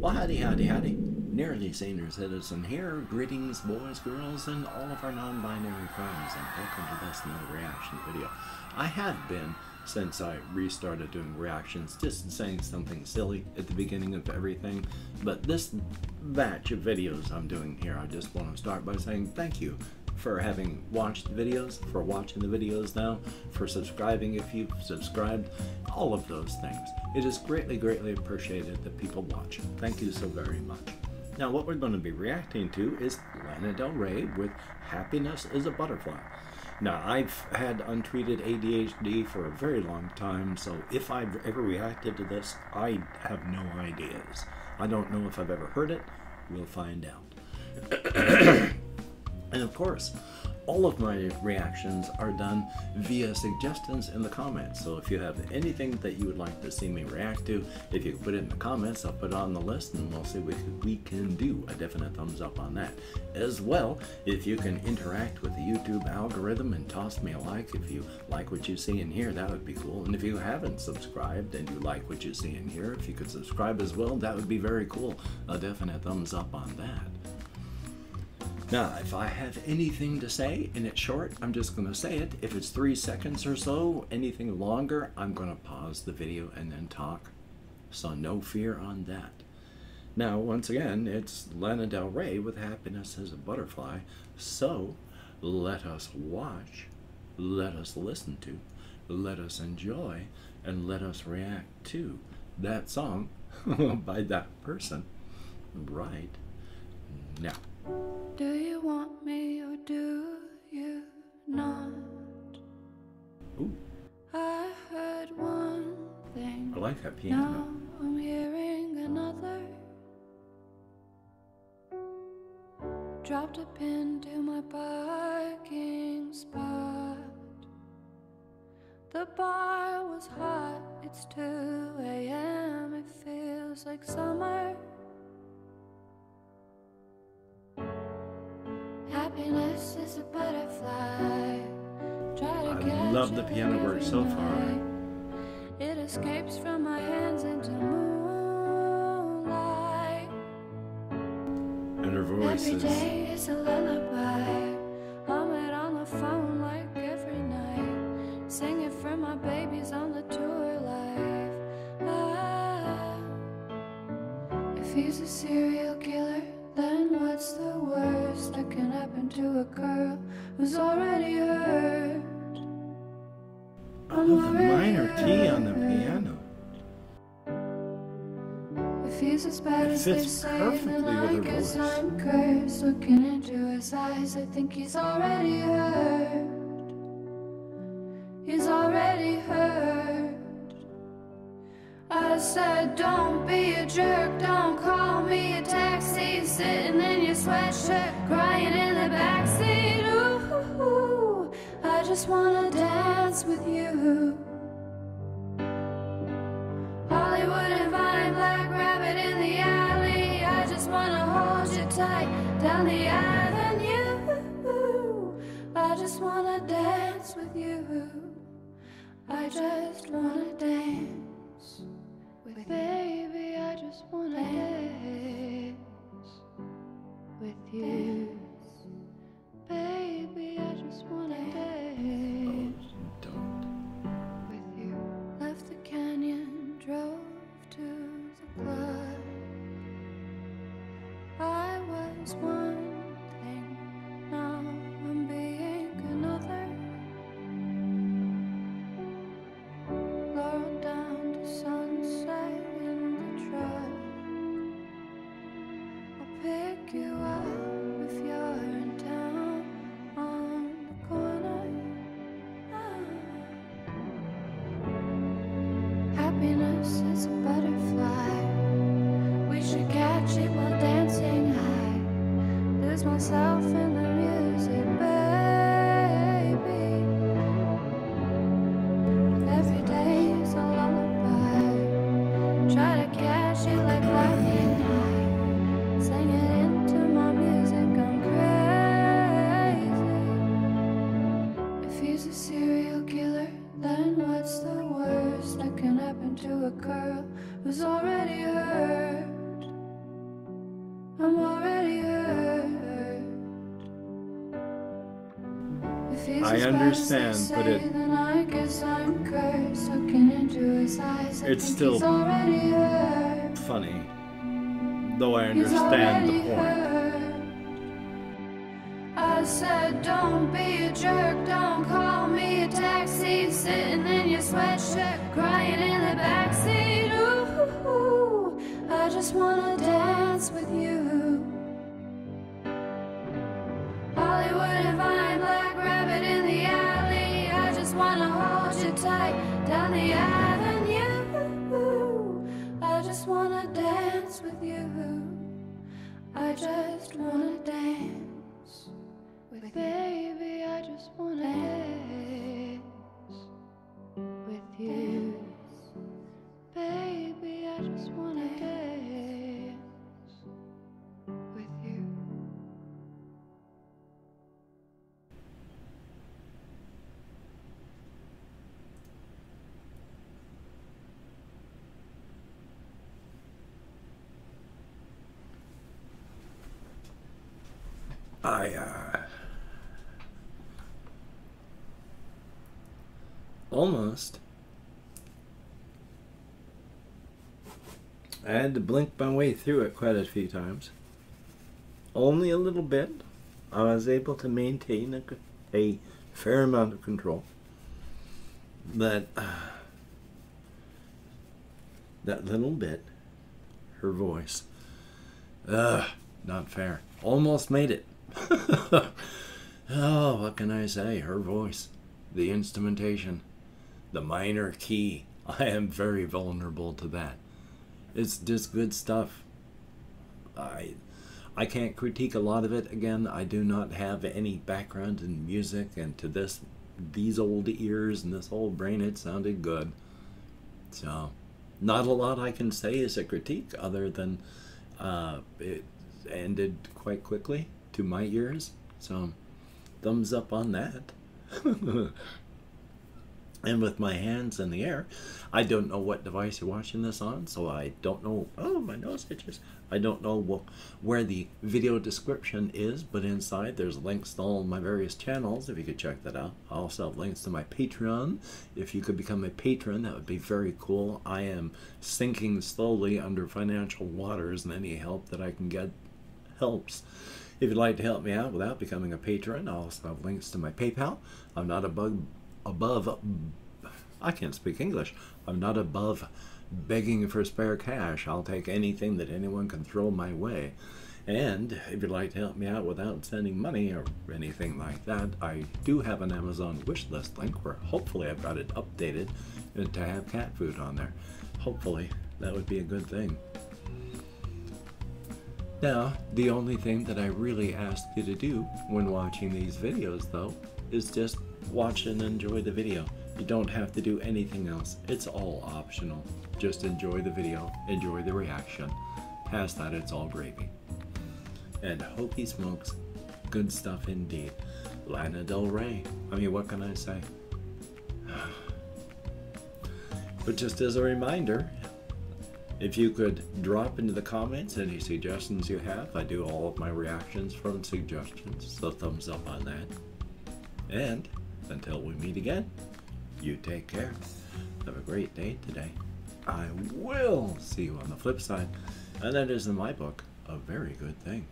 Well, howdy, howdy, howdy. Nearly Senior Citizen here. Greetings, boys, girls, and all of our non binary friends, and welcome to this another reaction video. I have been, since I restarted doing reactions, just saying something silly at the beginning of everything. But this batch of videos I'm doing here, I just want to start by saying thank you for having watched the videos, for watching the videos now, for subscribing if you've subscribed, all of those things. It is greatly, greatly appreciated that people watch. Thank you so very much. Now, what we're going to be reacting to is Lana Del Rey with Happiness is a Butterfly. Now, I've had untreated ADHD for a very long time, so if I've ever reacted to this, I have no ideas. I don't know if I've ever heard it. We'll find out. And of course, all of my reactions are done via suggestions in the comments. So if you have anything that you would like to see me react to, if you put it in the comments, I'll put it on the list and we'll see what we can do. A definite thumbs up on that. As well, if you can interact with the YouTube algorithm and toss me a like if you like what you see in here, that would be cool. And if you haven't subscribed and you like what you see in here, if you could subscribe as well, that would be very cool. A definite thumbs up on that. Now, if I have anything to say and it's short, I'm just going to say it. If it's three seconds or so, anything longer, I'm going to pause the video and then talk. So no fear on that. Now, once again, it's Lana Del Rey with Happiness is a Butterfly. So let us watch, let us listen to, let us enjoy, and let us react to that song by that person right now. Do you want me or do you not? Ooh. I heard one thing. I like that piano. Now I'm hearing another. Dropped a pin to my parking spot. The bar was hot, it's 2 a.m. It feels like summer. I love the piano work so far. It escapes from my hands into moonlight. And her voice Every is. day is a lullaby. Hum it on the phone like every night. Sing it for my babies on the tour life. Ah, if he's a serial girl who's already hurt? Oh, the minor key on the piano. If he's as bad It as they say, then I with guess voice. I'm cursed. Looking into his eyes, I think he's already hurt. He's already hurt. I said, don't be a jerk, don't call me a taxi. Sitting in your sweatshirt, crying just wanna dance with you. Hollywood and Vine, Black Rabbit in the alley. I just wanna hold you tight down the avenue. I just wanna dance with you. I just wanna dance pick you up if you're in town Myself in the music, baby. Every day is a lullaby. Try to catch it like lightning high. Sing it into my music, I'm crazy. If he's a serial killer, then what's the worst that can happen to a girl who's already hurt? I'm already I as bad as they understand, but it. I guess I'm cursed, looking into his eyes. It's still- he's already hurt. Funny. Though I understand the point. I said, don't be a jerk, don't call me a taxi. Sitting in your sweatshirt, crying in the backseat. Ooh, I just wanna dance with you. Down the avenue. I just wanna dance with you. I just wanna dance with you. baby. I just wanna dance with you. Baby, I just wanna I, uh. Almost. I had to blink my way through it quite a few times. Only a little bit. I was able to maintain a fair amount of control. But uh, that little bit, her voice, ugh, not fair. Almost made it. oh, what can I say? Her voice, the instrumentation, the minor key. I am very vulnerable to that. It's just good stuff. I I can't critique a lot of it. Again, I do not have any background in music, and to this these old ears and this old brain, it sounded good. So, not a lot I can say as a critique, other than uh, it ended quite quickly to my ears. So, thumbs up on that. and with my hands in the air, I don't know what device you're watching this on, so I don't know. Oh, my nose itches. I don't know wh- where the video description is, but inside there's links to all my various channels if you could check that out. I also have links to my Patreon. If you could become a patron, that would be very cool. I am sinking slowly under financial waters, and any help that I can get helps. If you'd like to help me out without becoming a patron, I also have links to my PayPal. I'm not above, above, I can't speak English. I'm not above begging for spare cash. I'll take anything that anyone can throw my way. And if you'd like to help me out without sending money or anything like that, I do have an Amazon wish list link where hopefully I've got it updated to have cat food on there. Hopefully, that would be a good thing. Now, the only thing that I really ask you to do when watching these videos, though, is just watch and enjoy the video. You don't have to do anything else. It's all optional. Just enjoy the video, enjoy the reaction. Past that, it's all gravy. And hokey smokes, good stuff indeed. Lana Del Rey. I mean, what can I say? But just as a reminder, if you could drop into the comments any suggestions you have, I do all of my reactions from suggestions, so thumbs up on that. And until we meet again, you take care. Have a great day today. I will see you on the flip side, and that is in my book a very good thing.